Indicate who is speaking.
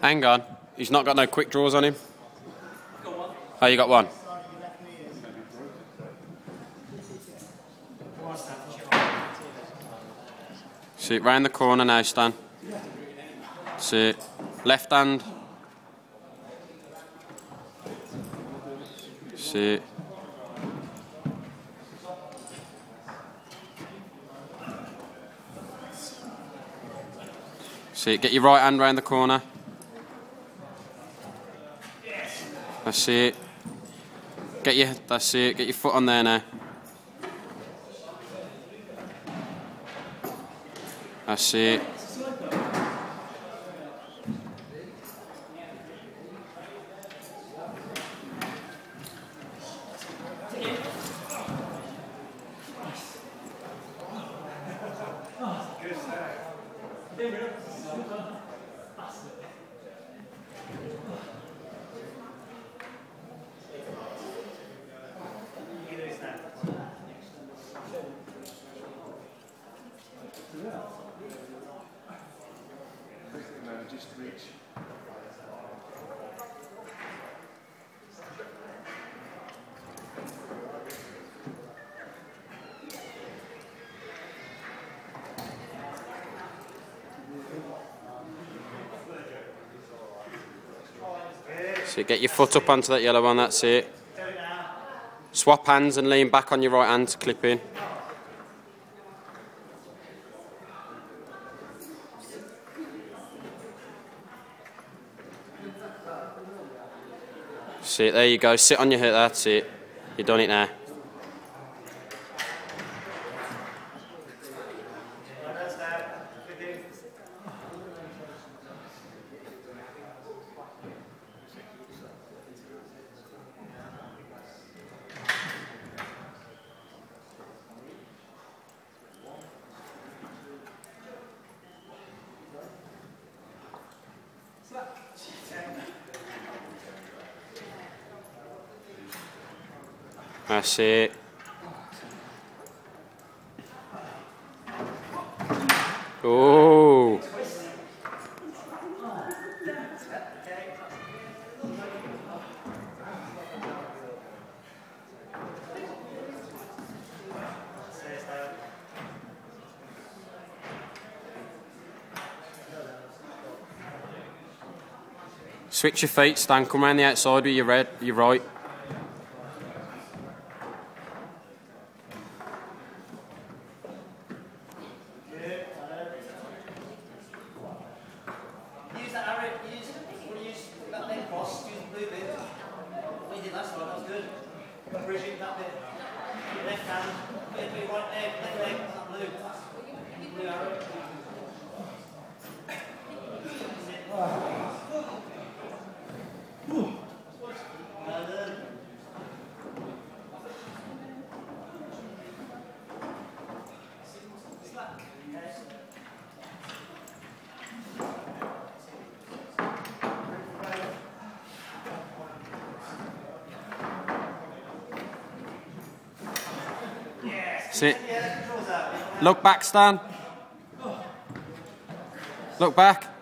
Speaker 1: Hang on. He's not got no quick draws on him. Oh, you got one? Sit round the corner now, Stan. Sit. Left hand. See. Sit. Get your right hand round the corner. That's it. Get your, that's it. Get your foot on there now. That's it. So get your foot up onto that yellow one, that's it. Swap hands and lean back on your right hand to clip in. Sit, there you go, sit on your hip, that's it. You've done it now. That's it. Oh. Switch your feet, stand, come around the outside with your red, your right. Sit. Look back, Stan. Look back.